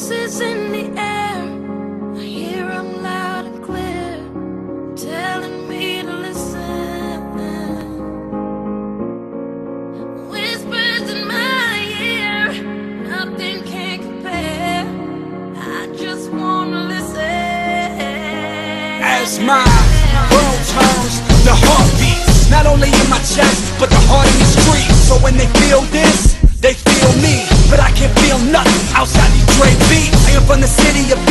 Voices in the air, I hear them loud and clear, telling me to listen. Whispers in my ear, nothing can compare. I just wanna listen. As my world turns, the heart beats Not only in my chest, but the heart in the streets So when they feel this,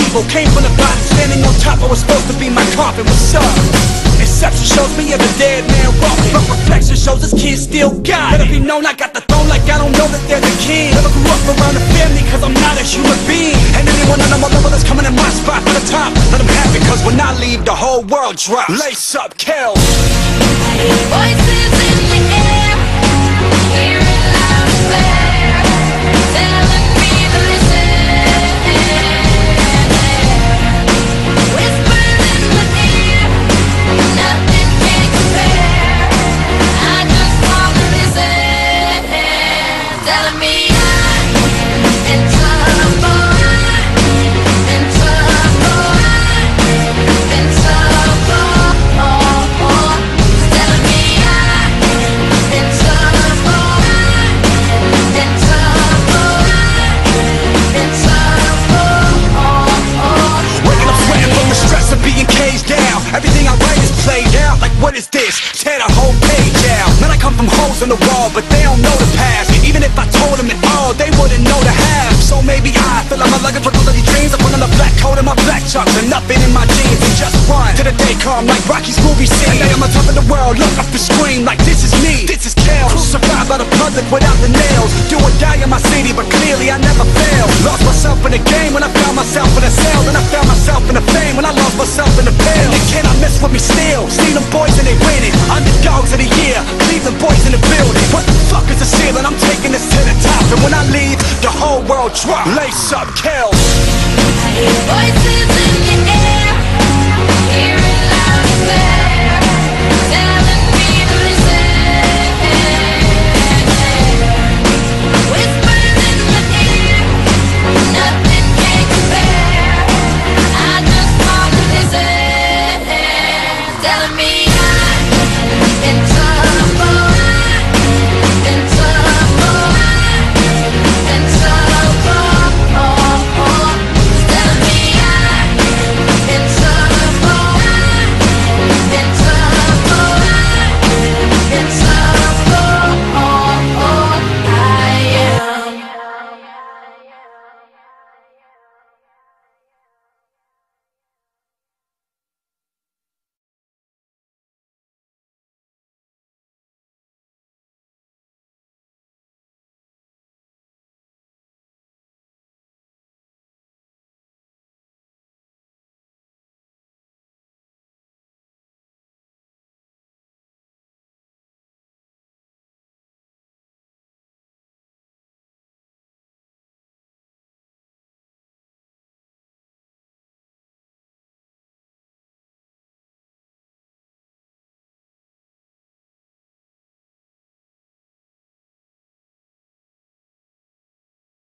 evil, came from the bottom Standing on top, I was supposed to be my coffin, what's up? Inception shows me as a dead man walking. But reflection shows this kid still got it. Let it be known I got the throne like I don't know that they're the king. Never grew up around a family cause I'm not a human being. And anyone on my level that's coming in my spot for the top Let them have it. Cause when I leave the whole world drops. Lace up, kill Voices in the air, is this? Tear the whole page out. Man I come from holes in the wall But they don't know the past. Even if I told them it all They wouldn't know the half. So maybe I feel like I'm looking for those dreams. I put on the black coat and my black chucks And nothing in my jeans. And just run to the day come Like Rocky's movie scene. And I'm on top of the world Look up and scream Like this is me. This is Kel Crucified by the public without the nails. Do or die in my city But clearly I never fail Lost myself in the game When I found myself in a cell. Then I found myself in the fame When I lost myself in the pill. And they cannot mess When I leave, the whole world drop. Lace up, kill. Voices in the air, hearing loud and clear. Whispers in nothing can compare. I just wanna listen, telling me.